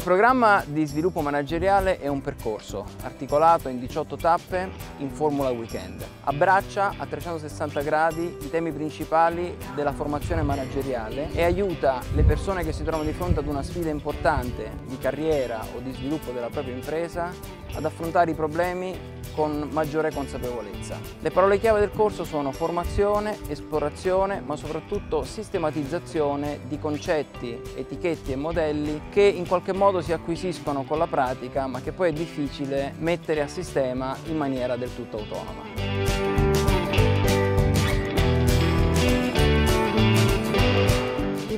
Il programma di sviluppo manageriale è un percorso articolato in 18 tappe in Formula Weekend. Abbraccia a 360 gradi i temi principali della formazione manageriale e aiuta le persone che si trovano di fronte ad una sfida importante di carriera o di sviluppo della propria impresa ad affrontare i problemi con maggiore consapevolezza. Le parole chiave del corso sono formazione, esplorazione, ma soprattutto sistematizzazione di concetti, etichetti e modelli che in qualche modo si acquisiscono con la pratica, ma che poi è difficile mettere a sistema in maniera del tutto autonoma.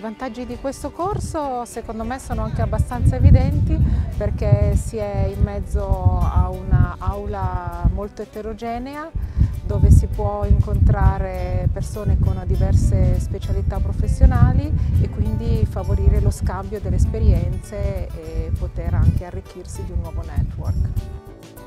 vantaggi di questo corso secondo me sono anche abbastanza evidenti perché si è in mezzo a un'aula molto eterogenea dove si può incontrare persone con diverse specialità professionali e quindi favorire lo scambio delle esperienze e poter anche arricchirsi di un nuovo network.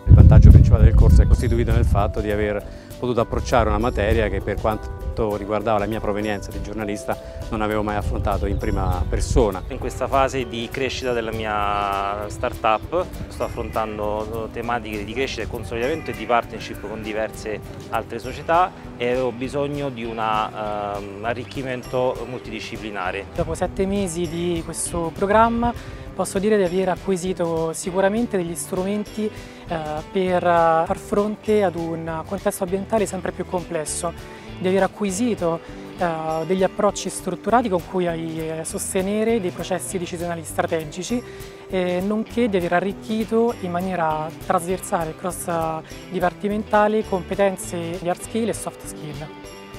Il vantaggio principale del corso è costituito nel fatto di aver potuto approcciare una materia che per quanto riguardava la mia provenienza di giornalista non avevo mai affrontato in prima persona. In questa fase di crescita della mia startup sto affrontando tematiche di crescita e consolidamento e di partnership con diverse altre società e avevo bisogno di un uh, arricchimento multidisciplinare. Dopo sette mesi di questo programma posso dire di aver acquisito sicuramente degli strumenti eh, per far fronte ad un contesto ambientale sempre più complesso, di aver acquisito eh, degli approcci strutturati con cui eh, sostenere dei processi decisionali strategici, eh, nonché di aver arricchito in maniera trasversale, cross-dipartimentale, competenze di hard skill e soft skill.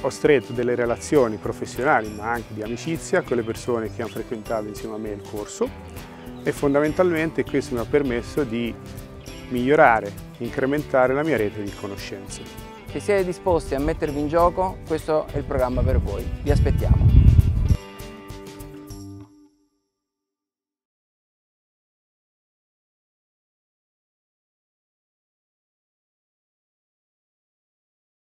Ho stretto delle relazioni professionali ma anche di amicizia con le persone che hanno frequentato insieme a me il corso e fondamentalmente questo mi ha permesso di migliorare, incrementare la mia rete di conoscenze. Se siete disposti a mettervi in gioco, questo è il programma per voi. Vi aspettiamo.